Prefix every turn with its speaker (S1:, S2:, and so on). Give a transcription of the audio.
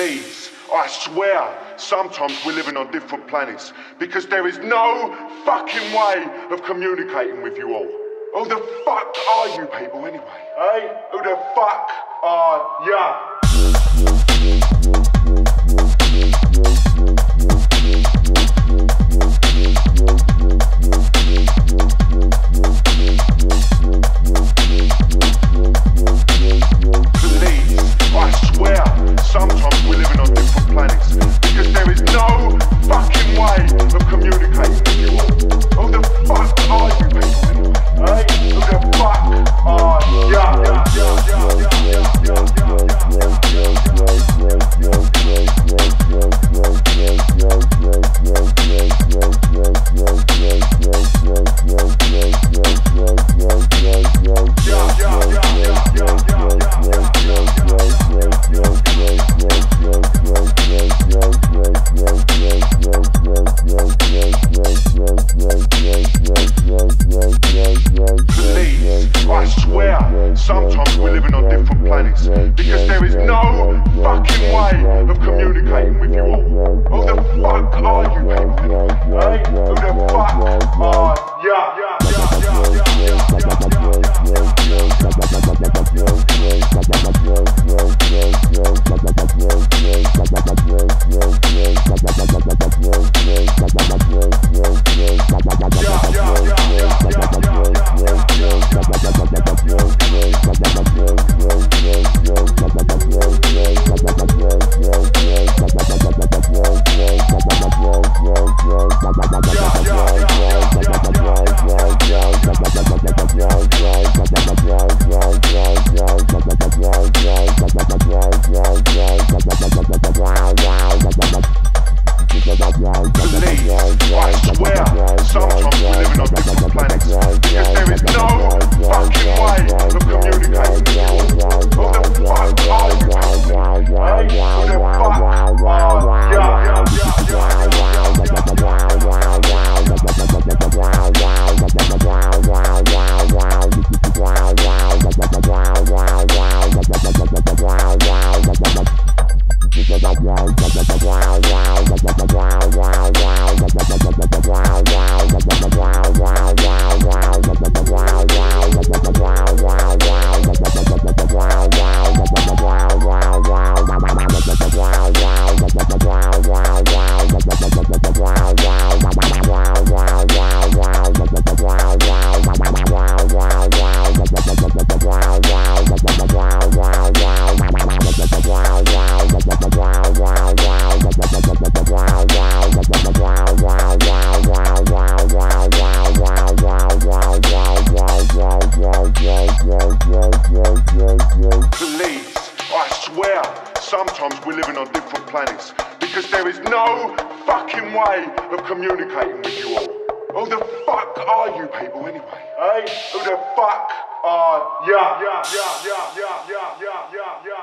S1: Please, I swear, sometimes we're living on different planets because there is no fucking way of communicating with you all. Who the fuck are you people anyway? Hey? Who the fuck are ya? Communicating swear, sometimes we're living on different planets because there is no fucking way of communicating with you all. Who the fuck are you people anyway? Hey? Who the fuck are ya? ya, ya, ya, ya, ya, ya, ya, ya.